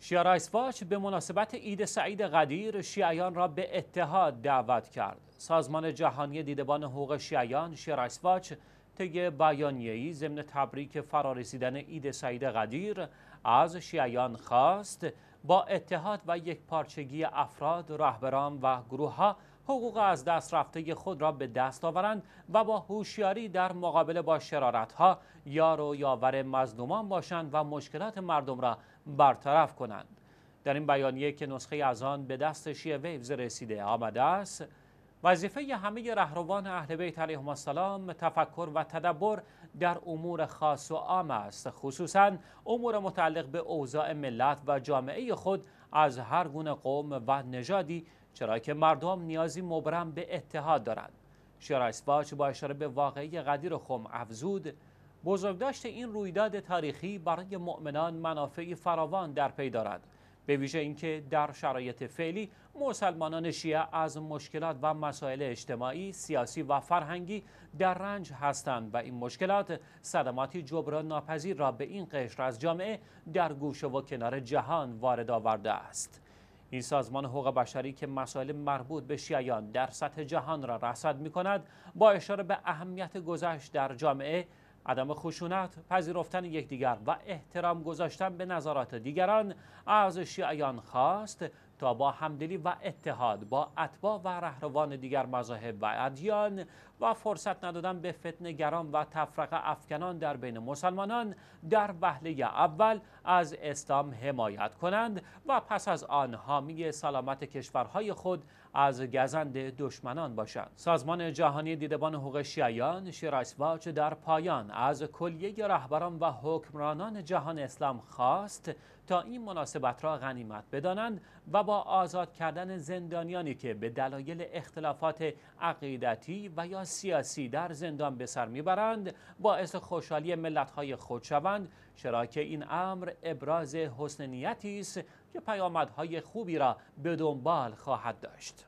شیعه واچ به مناسبت عید سعید قدیر شیعیان را به اتحاد دعوت کرد. سازمان جهانی دیدبان حقوق شیعیان شیعه واچ طی بیانیه‌ای ضمن تبریک فرارسیدن عید سعید قدیر از شیعیان خواست با اتحاد و یک پارچگی افراد، رهبران و گروه ها حقوق از دست رفته خود را به دست آورند و با هوشیاری در مقابله با شرارت ها یار و یاور مظلومان باشند و مشکلات مردم را برطرف کنند. در این بیانیه که نسخه از آن به دست شیعه ویوز رسیده آمده است وظیفه همه رهروان اهل بیت علیهم السلام تفکر و تدبر در امور خاص و عام است. خصوصا امور متعلق به اوضاع ملت و جامعه خود از هر گونه قوم و نژادی چرا که مردم نیازی مبرم به اتحاد دارند. شیرایس باچ با اشاره به واقعی قدیر خم افزود بزرگداشت این رویداد تاریخی برای مؤمنان منافعی فراوان در پی دارد. به ویژه اینکه در شرایط فعلی مسلمانان شیعه از مشکلات و مسائل اجتماعی، سیاسی و فرهنگی در رنج هستند و این مشکلات صدماتی جبران ناپذیر را به این قشر از جامعه در گوشه و کنار جهان وارد آورده است. این سازمان حقوق بشری که مسائل مربوط به شیعیان در سطح جهان را رصد می کند با اشاره به اهمیت گذشت در جامعه عدم خشونت، پذیرفتن یکدیگر و احترام گذاشتن به نظرات دیگران از شیعیان خواست تا با همدلی و اتحاد با اتباع و رهروان دیگر مذاهب و ادیان و فرصت ندادن به فتنگران و تفرقه افکنان در بین مسلمانان در وهله اول از اسلام حمایت کنند و پس از آن حامی سلامت کشورهای خود از گزند دشمنان باشند. سازمان جهانی دیدبان حقوق شیعیان شیرایس در پایان از کلیه رهبران و حکمرانان جهان اسلام خواست تا این مناسبت را غنیمت بدانند و با آزاد کردن زندانیانی که به دلایل اختلافات عقیدتی و یا سیاسی در زندان به سر می‌برند باعث خوشحالی ملت‌های خود شوند چرا که این امر ابراز حسن نیتی است که پیامدهای خوبی را به دنبال خواهد داشت.